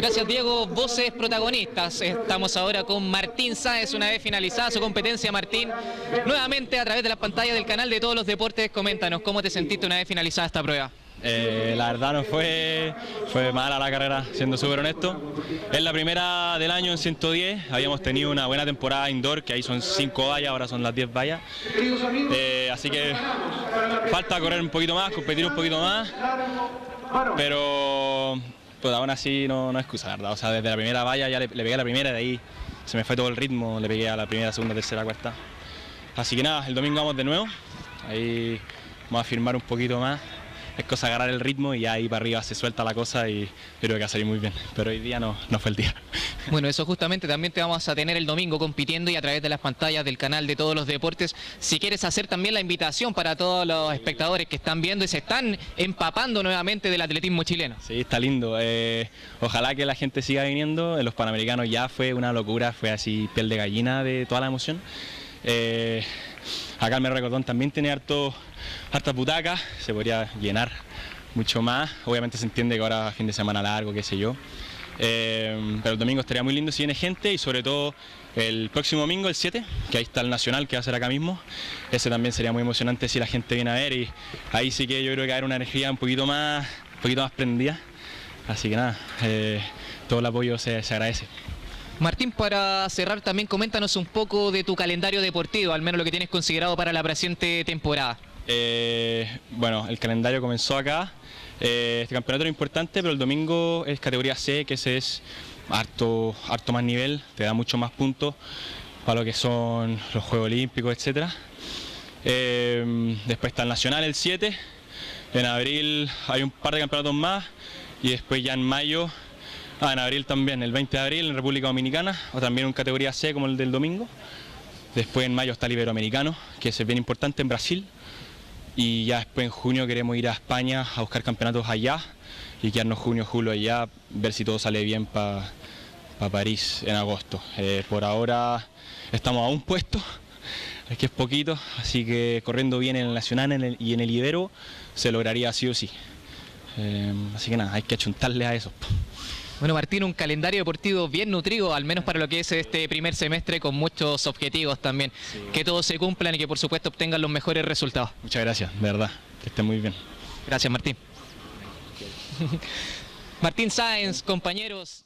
Gracias Diego, voces protagonistas. Estamos ahora con Martín Sáez, una vez finalizada su competencia Martín. Nuevamente a través de la pantalla del canal de todos los deportes, coméntanos cómo te sentiste una vez finalizada esta prueba. Eh, la verdad no fue, fue mala la carrera, siendo súper honesto. Es la primera del año en 110, habíamos tenido una buena temporada indoor, que ahí son 5 vallas, ahora son las 10 vallas. Eh, así que falta correr un poquito más, competir un poquito más, pero pues aún así no, no es excusa, ¿verdad? O sea, desde la primera valla ya le, pegué a la primera, de ahí se me fue todo el ritmo, le pegué a la primera, segunda, tercera, cuarta. Así que nada, el domingo vamos de nuevo, ahí vamos a firmar un poquito más es cosa agarrar el ritmo y ahí para arriba se suelta la cosa y creo que va a salir muy bien. Pero hoy día no, no fue el día. Bueno, eso justamente también te vamos a tener el domingo compitiendo y a través de las pantallas del canal de todos los deportes. Si quieres hacer también la invitación para todos los espectadores que están viendo y se están empapando nuevamente del atletismo chileno. Sí, está lindo. Eh, ojalá que la gente siga viniendo. En los Panamericanos ya fue una locura, fue así piel de gallina de toda la emoción. Eh, acá el Recordón también tiene harto, hartas butacas, se podría llenar mucho más. Obviamente se entiende que ahora fin de semana largo, qué sé yo. Eh, pero el domingo estaría muy lindo si viene gente y sobre todo el próximo domingo, el 7, que ahí está el Nacional que va a ser acá mismo. Ese también sería muy emocionante si la gente viene a ver y ahí sí que yo creo que hay una energía un poquito más, un poquito más prendida. Así que nada, eh, todo el apoyo se, se agradece. Martín, para cerrar también coméntanos un poco de tu calendario deportivo, al menos lo que tienes considerado para la presente temporada. Eh, bueno, el calendario comenzó acá. Eh, este campeonato era importante, pero el domingo es categoría C, que ese es harto, harto más nivel, te da mucho más puntos para lo que son los Juegos Olímpicos, etc. Eh, después está el Nacional el 7, en abril hay un par de campeonatos más y después ya en mayo Ah, en abril también, el 20 de abril en República Dominicana, o también en categoría C como el del domingo. Después en mayo está el Iberoamericano, que es bien importante en Brasil. Y ya después en junio queremos ir a España a buscar campeonatos allá y quedarnos junio, julio allá, ver si todo sale bien para París en agosto. Eh, por ahora estamos a un puesto, es que es poquito, así que corriendo bien en el Nacional y en el Ibero se lograría sí o sí. Eh, así que nada, hay que achuntarle a eso. Bueno, Martín, un calendario deportivo bien nutrido, al menos para lo que es este primer semestre, con muchos objetivos también. Que todos se cumplan y que por supuesto obtengan los mejores resultados. Muchas gracias, de verdad, que esté muy bien. Gracias, Martín. Martín Sáenz, compañeros.